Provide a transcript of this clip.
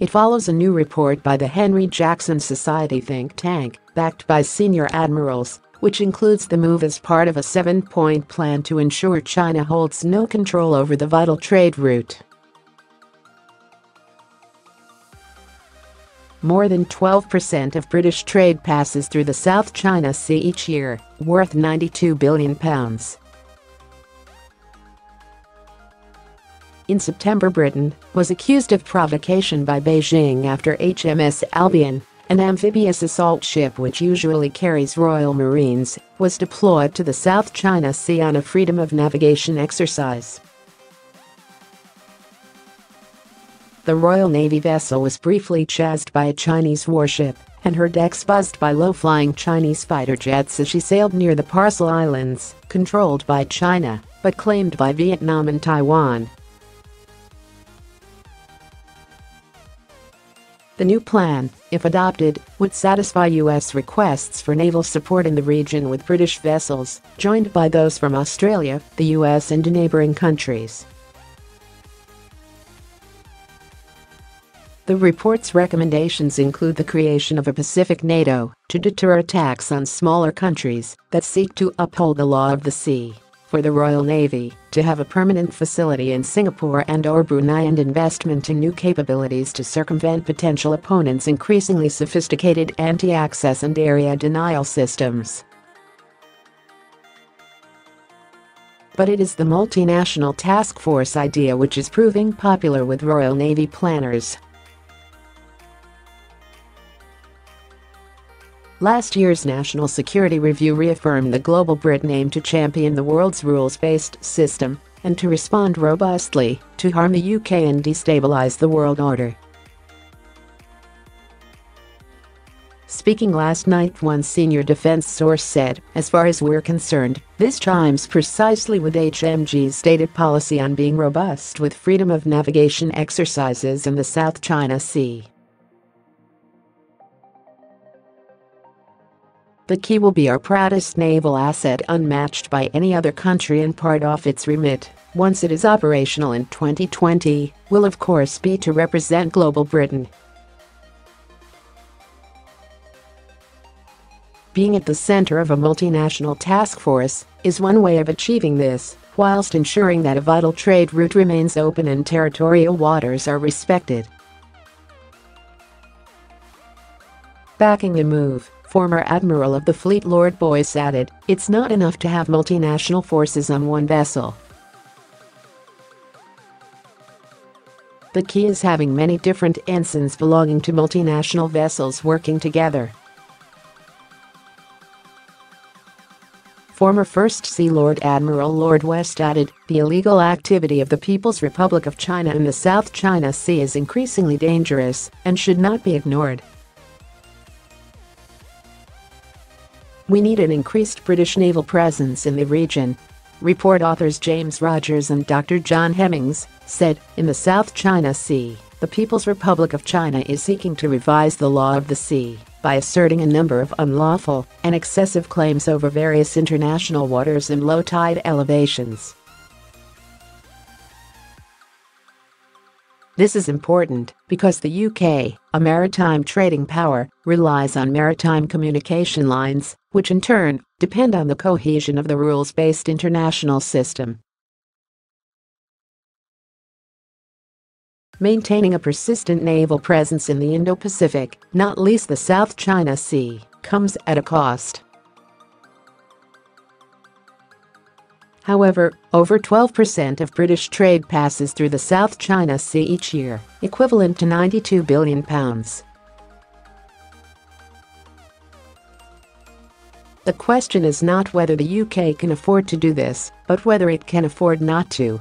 It follows a new report by the Henry Jackson Society think tank, backed by senior admirals, which includes the move as part of a seven-point plan to ensure China holds no control over the vital trade route. More than 12% of British trade passes through the South China Sea each year, worth £92 billion. In September Britain was accused of provocation by Beijing after HMS Albion, an amphibious assault ship which usually carries Royal Marines, was deployed to the South China Sea on a freedom of navigation exercise. The Royal Navy vessel was briefly chased by a Chinese warship, and her decks buzzed by low-flying Chinese fighter jets as she sailed near the Parcel Islands, controlled by China, but claimed by Vietnam and Taiwan. The new plan, if adopted, would satisfy U.S. requests for naval support in the region with British vessels, joined by those from Australia, the U.S. and neighboring countries. The report's recommendations include the creation of a Pacific NATO to deter attacks on smaller countries that seek to uphold the law of the sea, for the Royal Navy to have a permanent facility in Singapore and or Brunei and investment in new capabilities to circumvent potential opponents' increasingly sophisticated anti-access and area denial systems. But it is the multinational task force idea which is proving popular with Royal Navy planners. Last year's National Security Review reaffirmed the global Britain aim to champion the world's rules-based system and to respond robustly to harm the UK and destabilize the world order. Speaking last night one senior defense source said, as far as we're concerned, this chimes precisely with HMG's stated policy on being robust with freedom of navigation exercises in the South China Sea. The key will be our proudest naval asset unmatched by any other country and part of its remit, once it is operational in 2020, will of course be to represent global Britain. Being at the center of a multinational task force is one way of achieving this, whilst ensuring that a vital trade route remains open and territorial waters are respected. Backing the move, former admiral of the fleet Lord Boyce added, it's not enough to have multinational forces on one vessel. The key is having many different ensigns belonging to multinational vessels working together. Former First Sea Lord Admiral Lord West added, the illegal activity of the People's Republic of China in the South China Sea is increasingly dangerous and should not be ignored. We need an increased British naval presence in the region. Report authors James Rogers and Dr. John Hemmings said, in the South China Sea, the People's Republic of China is seeking to revise the law of the sea by asserting a number of unlawful and excessive claims over various international waters and low tide elevations. This is important because the UK, a maritime trading power, relies on maritime communication lines, which in turn depend on the cohesion of the rules-based international system. Maintaining a persistent naval presence in the Indo-Pacific, not least the South China Sea, comes at a cost. However, over 12% of British trade passes through the South China Sea each year, equivalent to £92 billion. The question is not whether the UK can afford to do this, but whether it can afford not to.